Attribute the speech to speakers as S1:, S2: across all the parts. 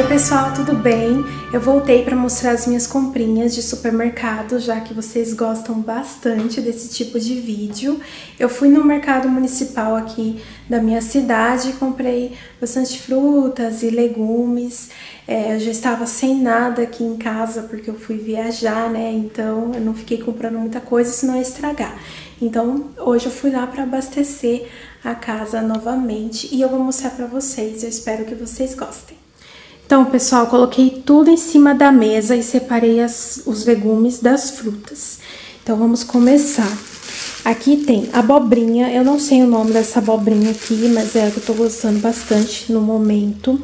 S1: Oi pessoal, tudo bem? Eu voltei para mostrar as minhas comprinhas de supermercado, já que vocês gostam bastante desse tipo de vídeo. Eu fui no mercado municipal aqui da minha cidade comprei bastante frutas e legumes. É, eu já estava sem nada aqui em casa porque eu fui viajar, né? Então eu não fiquei comprando muita coisa, senão ia estragar. Então hoje eu fui lá para abastecer a casa novamente e eu vou mostrar para vocês. Eu espero que vocês gostem. Então, pessoal, coloquei tudo em cima da mesa e separei as, os legumes das frutas. Então, vamos começar. Aqui tem abobrinha, eu não sei o nome dessa abobrinha aqui, mas é a que eu tô gostando bastante no momento.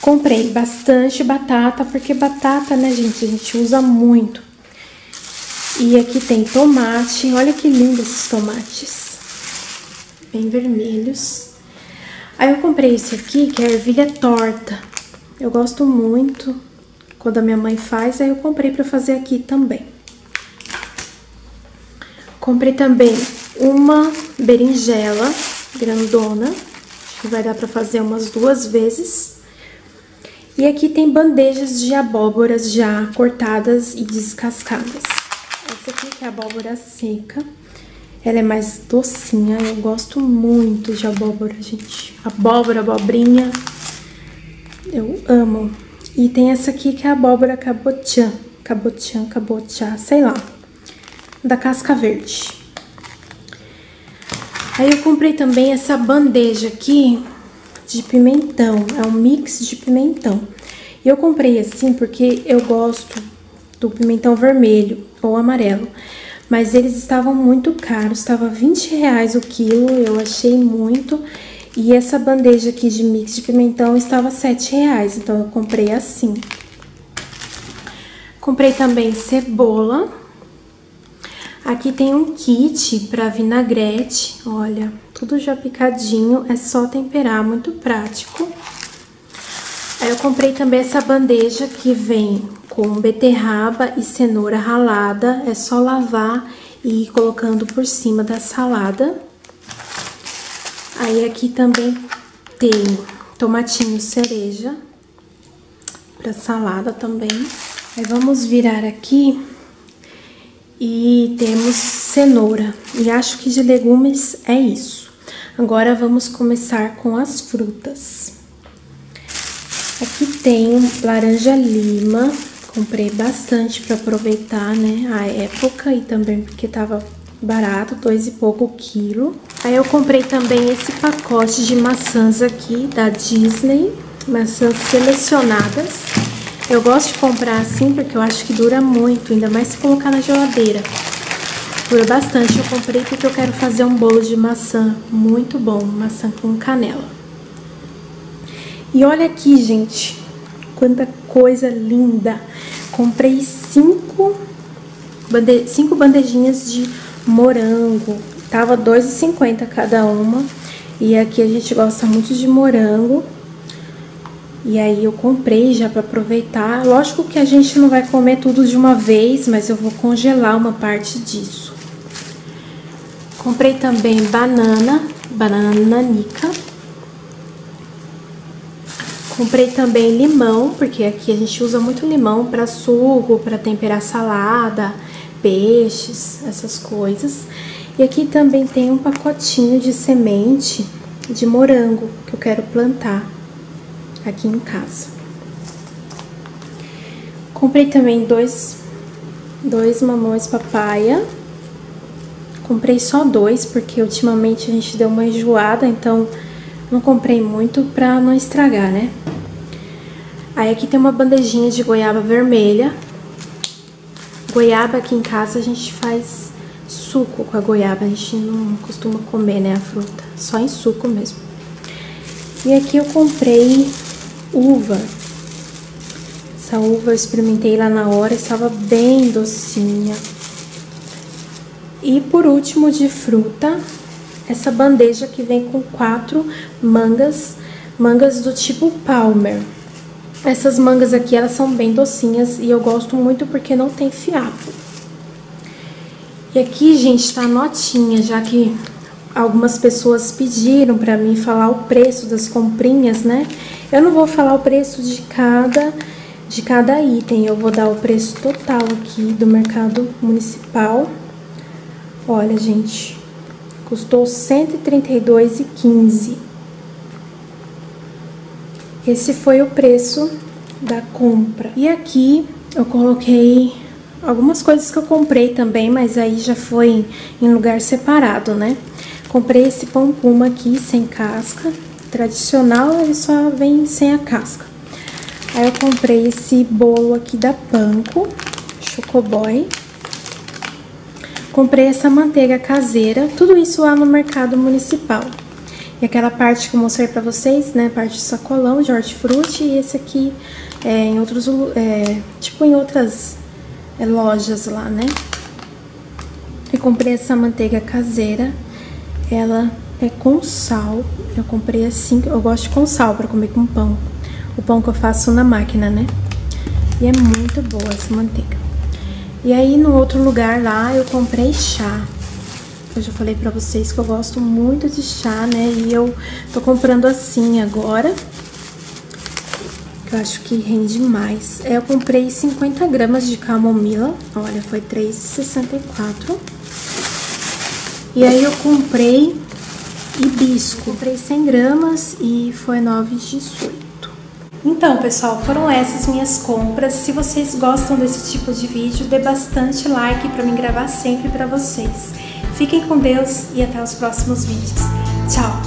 S1: Comprei bastante batata, porque batata, né, gente, a gente usa muito. E aqui tem tomate, olha que lindos esses tomates. Bem vermelhos. Aí eu comprei esse aqui, que é ervilha torta. Eu gosto muito quando a minha mãe faz, aí eu comprei para fazer aqui também. Comprei também uma berinjela grandona, acho que vai dar para fazer umas duas vezes. E aqui tem bandejas de abóboras já cortadas e descascadas. Essa aqui que é a abóbora seca. Ela é mais docinha, eu gosto muito de abóbora, gente. Abóbora, abobrinha, eu amo. E tem essa aqui que é a abóbora cabotiã. Cabotiã, cabotiá, sei lá. Da casca verde. Aí eu comprei também essa bandeja aqui de pimentão. É um mix de pimentão. E eu comprei assim porque eu gosto do pimentão vermelho ou amarelo. Mas eles estavam muito caros, estava 20 reais o quilo, eu achei muito. E essa bandeja aqui de mix de pimentão estava sete reais, então eu comprei assim. Comprei também cebola. Aqui tem um kit para vinagrete, olha, tudo já picadinho, é só temperar, muito prático. Aí eu comprei também essa bandeja que vem com beterraba e cenoura ralada, é só lavar e ir colocando por cima da salada. Aí aqui também tem tomatinho cereja para salada também. Aí vamos virar aqui e temos cenoura. E acho que de legumes é isso. Agora vamos começar com as frutas. Aqui tem laranja lima, comprei bastante para aproveitar, né, a época e também porque tava barato, dois e pouco quilo. Aí eu comprei também esse pacote de maçãs aqui da Disney, maçãs selecionadas. Eu gosto de comprar assim porque eu acho que dura muito, ainda mais se colocar na geladeira. Dura bastante, eu comprei porque eu quero fazer um bolo de maçã muito bom, maçã com canela. E olha aqui, gente, quanta coisa linda. Comprei cinco, bande cinco bandejinhas de morango. Tava R$ 2,50 cada uma. E aqui a gente gosta muito de morango. E aí eu comprei já para aproveitar. Lógico que a gente não vai comer tudo de uma vez, mas eu vou congelar uma parte disso. Comprei também banana, banana nanica. Comprei também limão, porque aqui a gente usa muito limão para suco, para temperar salada, peixes, essas coisas. E aqui também tem um pacotinho de semente de morango que eu quero plantar aqui em casa. Comprei também dois, dois mamões papaya. Comprei só dois, porque ultimamente a gente deu uma enjoada, então não comprei muito pra não estragar, né? Aí aqui tem uma bandejinha de goiaba vermelha, Goiaba aqui em casa a gente faz suco com a goiaba, a gente não costuma comer, né, a fruta, só em suco mesmo. E aqui eu comprei uva. Essa uva eu experimentei lá na hora, estava bem docinha. E por último de fruta, essa bandeja que vem com quatro mangas, mangas do tipo Palmer. Essas mangas aqui, elas são bem docinhas e eu gosto muito porque não tem fiapo. E aqui, gente, tá a notinha, já que algumas pessoas pediram pra mim falar o preço das comprinhas, né? Eu não vou falar o preço de cada de cada item. Eu vou dar o preço total aqui do mercado municipal. Olha, gente, custou R$ 132,15. Esse foi o preço da compra. E aqui eu coloquei algumas coisas que eu comprei também, mas aí já foi em lugar separado, né? Comprei esse pão puma aqui sem casca, tradicional, ele só vem sem a casca. Aí eu comprei esse bolo aqui da Panko, Chocoboy. Comprei essa manteiga caseira, tudo isso lá no mercado municipal. E aquela parte que eu mostrei pra vocês, né, parte de sacolão de hortifruti, e esse aqui é, em outros, é, tipo em outras é, lojas lá, né. E comprei essa manteiga caseira, ela é com sal, eu comprei assim, eu gosto com sal pra comer com pão o pão que eu faço na máquina, né? E é muito boa essa manteiga. E aí, no outro lugar lá, eu comprei chá. Eu já falei pra vocês que eu gosto muito de chá, né? E eu tô comprando assim agora. Que eu acho que rende mais. Eu comprei 50 gramas de camomila. Olha, foi R$3,64. E aí eu comprei hibisco. Comprei 100 gramas e foi R$9,18. Então, pessoal, foram essas minhas compras. Se vocês gostam desse tipo de vídeo, dê bastante like para mim gravar sempre para vocês. Fiquem com Deus e até os próximos vídeos. Tchau!